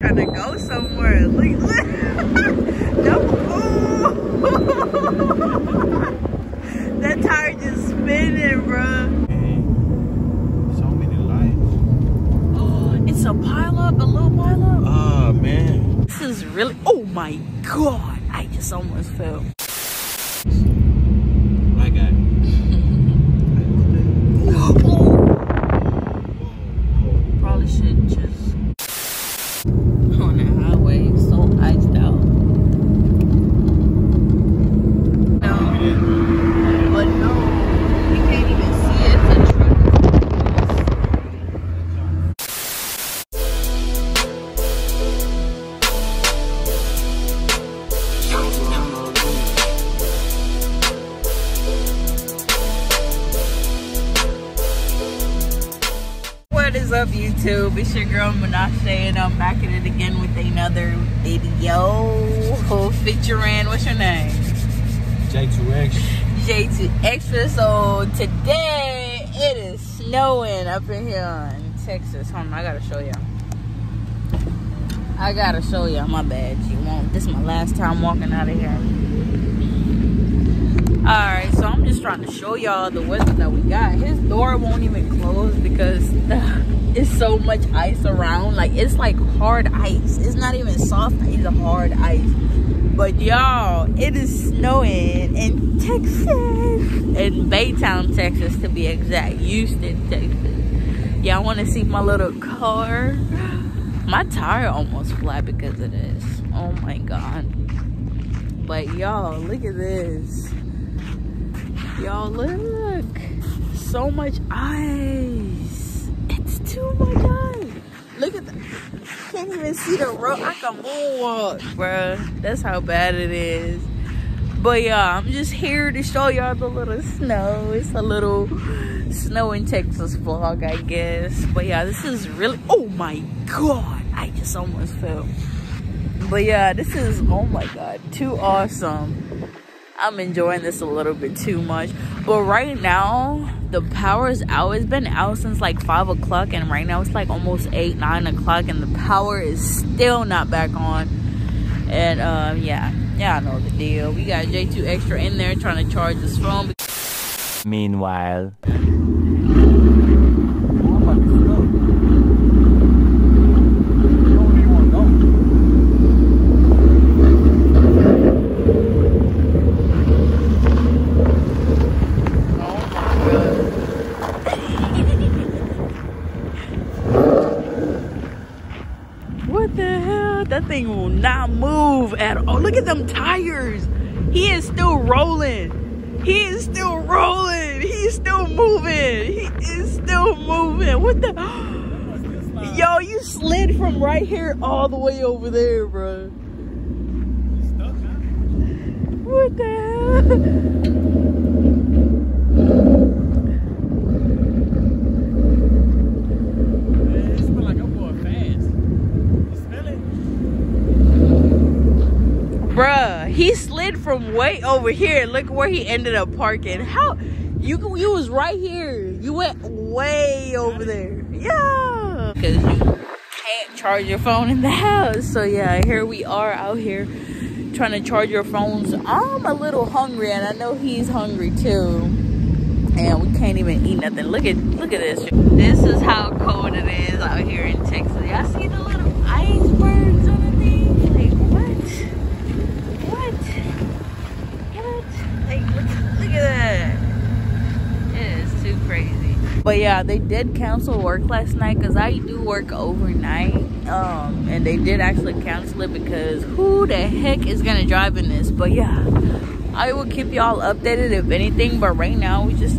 Trying to go somewhere. Look, look. no. that tire just spinning, bro. So many lights. Oh, it's a pile up, a little pile up. Oh ah, man. This is really. Oh my god! I just almost fell. It's your girl Menashe, and I'm back at it again with another video featuring. What's your name? J2X. J2 Extra. So today it is snowing up in here in Texas. Hold on, I gotta show y'all. I gotta show y'all. My bad. You won't. This is my last time walking out of here. Alright, so I'm just trying to show y'all the weather that we got. His door won't even close because it's so much ice around. Like, it's like hard ice. It's not even soft it's hard ice. But y'all, it is snowing in Texas. In Baytown, Texas to be exact. Houston, Texas. Y'all want to see my little car? My tire almost flat because of this. Oh my god. But y'all, look at this. Y'all look. So much ice. It's too much ice. Look at that. Can't even see the road. I can moonwalk, bruh. That's how bad it is. But yeah, I'm just here to show y'all the little snow. It's a little snow in Texas vlog, I guess. But yeah, this is really, oh my God. I just almost fell. But yeah, this is, oh my God, too awesome. I'm enjoying this a little bit too much. But right now, the power out. It's been out since like 5 o'clock. And right now, it's like almost 8, 9 o'clock. And the power is still not back on. And um, yeah, yeah, I know the deal. We got J2 Extra in there trying to charge his phone. Meanwhile. What That thing will not move at all. Look at them tires. He is still rolling. He is still rolling. He is still moving. He is still moving. What the? Yo, you slid from right here all the way over there, bro. What the hell? It smell like I'm going fast. You smell it? Bruh, he slid from way over here. Look where he ended up parking. How you you was right here. You went way over there. Yeah. Cause you can't charge your phone in the house. So yeah, here we are out here trying to charge your phones. I'm a little hungry and I know he's hungry too. And we can't even eat nothing. Look at look at this. This is how cold it is out here yeah, they did cancel work last night because I do work overnight. Um, and they did actually cancel it because who the heck is gonna drive in this? But yeah, I will keep y'all updated if anything. But right now, we just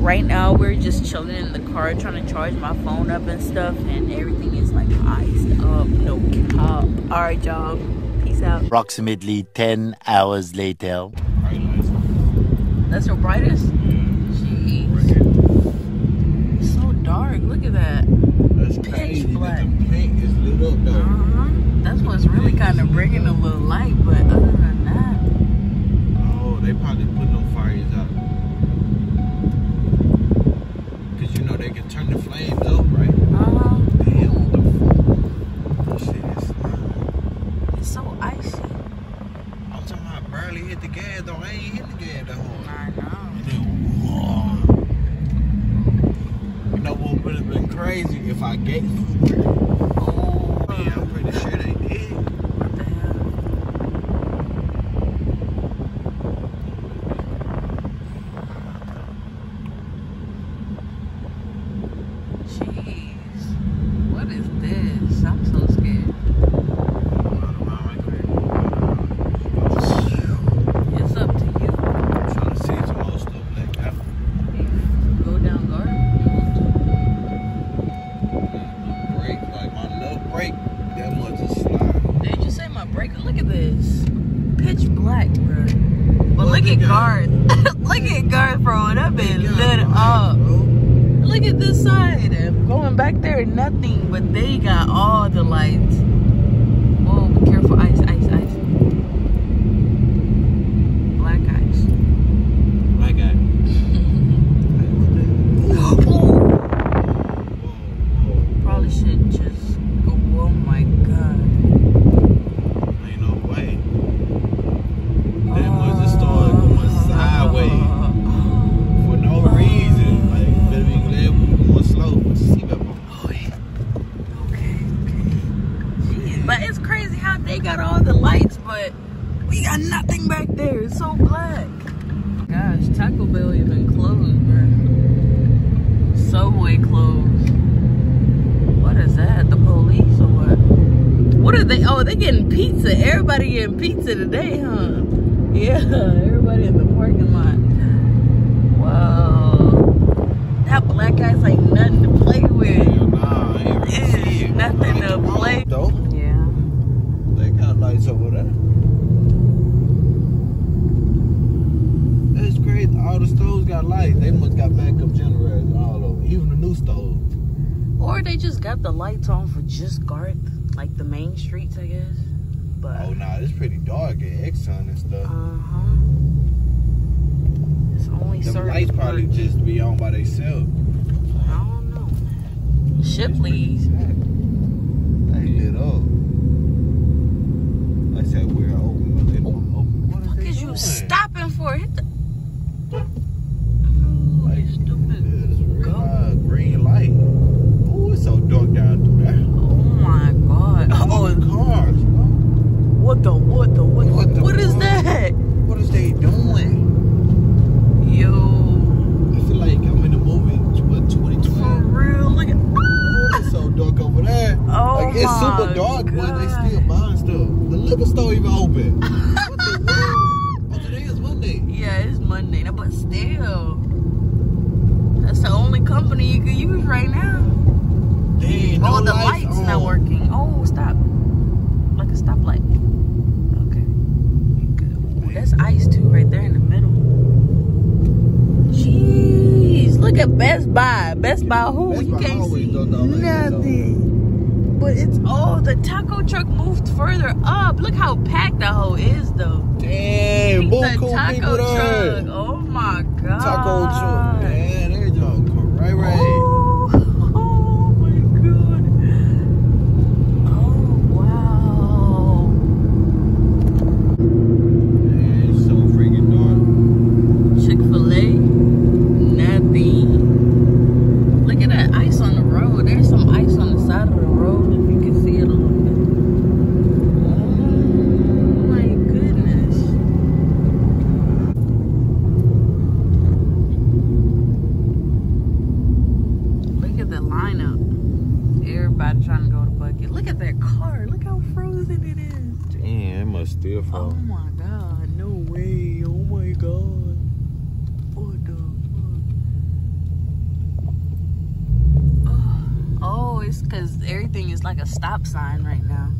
right now we're just chilling in the car trying to charge my phone up and stuff, and everything is like iced up. No cap. All right, y'all. Peace out. Approximately 10 hours later. That's your brightest? Jeez. It's dark. Look at that. That's crazy that black. the paint is lit up though. Uh-huh. That's what's really kind of bringing a little light, but other than that, Oh, they probably put no fires out. Cause you know they can turn the flames up, right? uh-huh. Damn, what the fuck? That shit is must just slide. Did you say my breaker? Look at this. Pitch black, bro. But Look look at at that. Garth. look at Garth, bro. That been They got lit lights, up. bro. Look at this side. Going back there, nothing. But they got all the lights. Whoa, be careful. Ice, ice, ice. Black ice. My guy. Hey, what the- Oh, Whoa, whoa. probably should just go. Oh my god. Ain't no way. That must have started going sideways for no reason. Like, better be glad we were going slow. Seatbelt on. Oh, yeah. Okay, okay. Jeez, but it's crazy how they got all the lights, but we got nothing back there. It's so black. Gosh, Taco Bell even closed, bro. Subway closed. What is that? The police or what? What are they? Getting pizza. Everybody getting pizza today, huh? Yeah, everybody in the parking lot. Wow. That black guy's like nothing to play with. Nah, I ain't really It's see it. nothing to play. Though, Yeah. they got lights over there. That's crazy. All the stores got lights. They must got backup generators all over. Even the new stores. Or they just got the lights on for just Garth, streets, I guess. But Oh, nah, it's pretty dark at Exxon and uh stuff. huh. It's only The certain lights probably parts. just be on by themselves. I don't know. Shipley's. They lit up. I said we're open. Look at them open. What is What is you stopping for? Hit the. Oh, Like, you stupid. It's red, Go. uh, green light. Oh, it's so dark down through there. Oh my god. Oh, Oh, cars. bro. what the, what the, what, What the what is fuck? that? What is they doing? Yo. I feel like I'm in the movie, what, For 2012? real, look at. Oh, it's so dark over there. Oh like, it's super dark, but they still buying stuff. The liquor store even open. what the world? Oh, today is Monday. Yeah, it's Monday, but still. That's the only company you can use right now. Dang, oh, no the light's, not working. Oh, stop. Like a stoplight. Okay. Ooh, that's ice too, right there in the middle. Jeez, look at Best Buy. Best Buy who? Best you Buy can't see does all that, nothing. But it's oh, the taco truck moved further up. Look how packed the hole is, though. Damn, the buku taco people there. truck. Oh my god. Taco truck. Man, they just right, right. Oh, oh my god. Oh wow. Man, it's so freaking dark. Chick-fil-A. Nothing. Look at that ice on the road. There's some ice on the side of the road if you can see it a little bit. Oh my goodness. Look at the lineup. Everybody trying to go to Buc-ee's. Look at that car. Look how frozen it is. Damn, it must still Oh fall. my god, no way. Oh my god. What the fuck? Oh because everything is like a stop sign right now.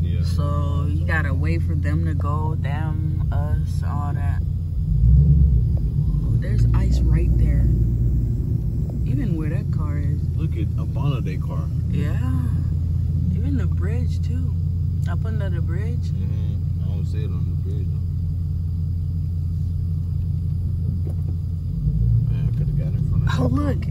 Yeah. So you gotta wait for them to go, them, us, all that. Oh, there's ice right there. Even where that car is. Look at under their car. Yeah. Even the bridge too. Up under the bridge. I don't see it on the bridge. though. Man, I could have got in front of Oh look.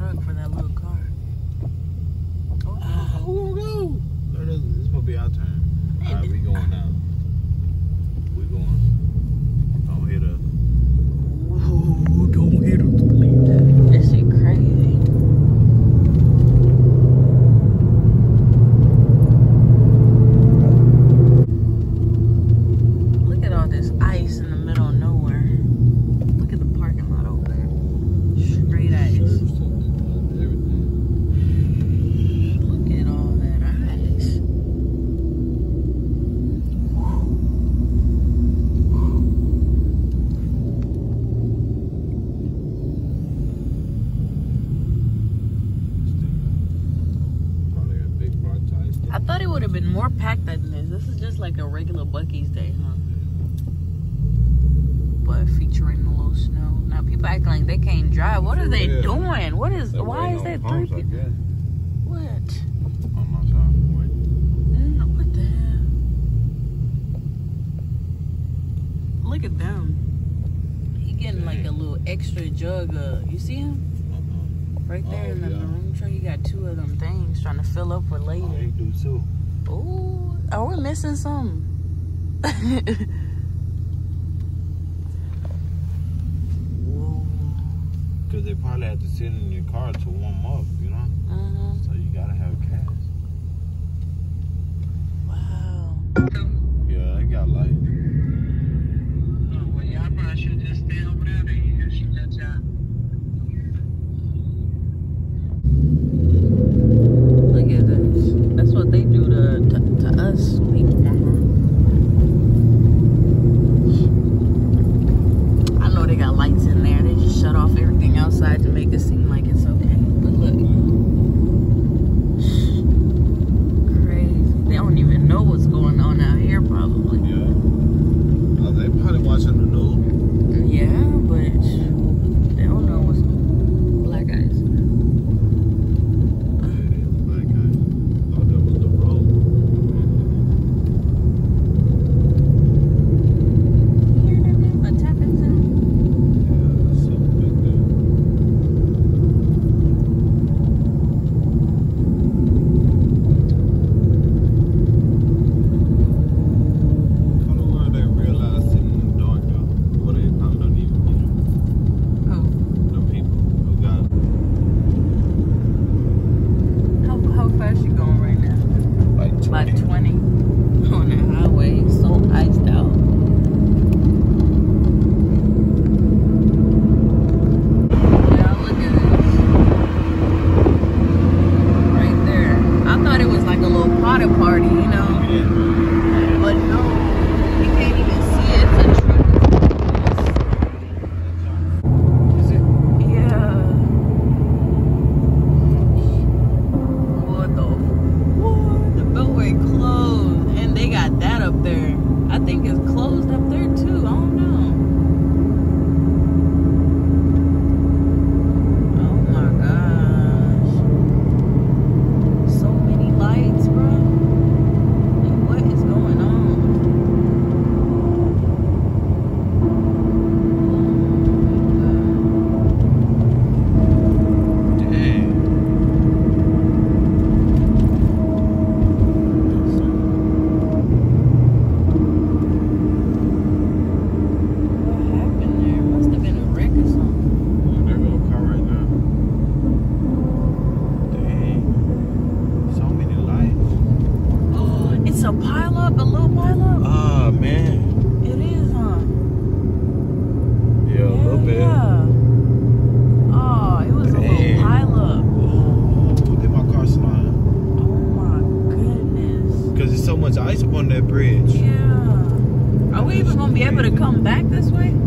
Truck for that little car. would have been more packed than this. This is just like a regular Buc-ee's day, huh? But featuring a little snow. Now people act like they can't drive. What are they yeah. doing? What is? They're why is that three? People? What? Mm, what the hell? Look at them. He getting Dang. like a little extra jug of. You see him? right there oh, in the yeah. room tray. He got two of them things trying to fill up for later. Oh, he do too. Ooh, are we missing some. Because they probably have to sit in your car to warm up, you know? Mm -hmm. So you gotta have cash. Wow. Yeah, I got light. come back this way?